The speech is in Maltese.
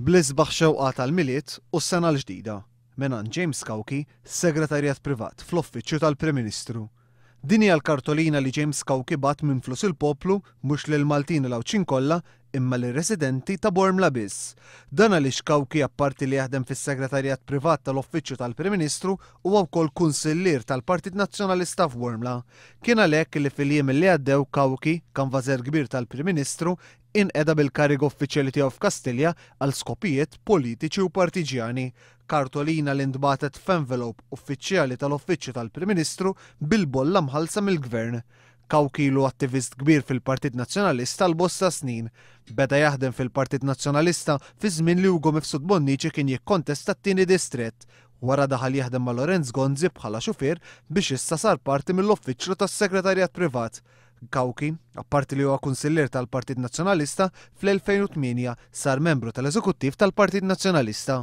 Bl-isbaħ xewqa tal-Milied u s-Sena l-Ġdida, mingħand James Cauchi, Segretarjat Privat fl-Uffiċċju tal-Prim Ministru. Din hija l-kartolina li James Cauchi bagħat minn flus il-poplu mhux lill-Maltin u l-Għawdxin kollha imma lir-residenti ta' Bormla biss. Dan għaliex Cauchi apparti li jaħdem fis-Segretarjat Privat tal-Uffiċċju tal-Prim Ministru Huwa wkoll kunsillier tal-Partit Nazzjonalista f'Wormla. Kien għalhekk li fil-jiem li għaddew Cauchi, kanvażer kbir tal-Prim Ministru, inqeda bil-kariga uffiċjali tiegħu f'Kastilja għal skopijiet politiċi u partiġjani. Kartolina li ntbagħtet f'envelope uffiċjali tal-Uffiċċju tal-Prim Ministru bil-bolla mħallsa mill-Gvern. Cauchi ilu attivist kbir fil-Partit Nazzjonalista għal bosta snin. Beda jaħdem fil-Partit Nazzjonalista fiż-żmien li Ugo Mifsud Bonnici kien jikkontesta t-Tieni Distrett, Wara daħal jaħdem ma' Lorenz Gonzi bħala xufier biex issa sar parti mill-uffiċċlu tas-Segretarjat Privat. Cauchi, apparti li huwa Kunsillier tal-Partit Nazzjonalista, fl-2008 sar membru tal-Eżekuttiv tal-Partit Nazzjonalista.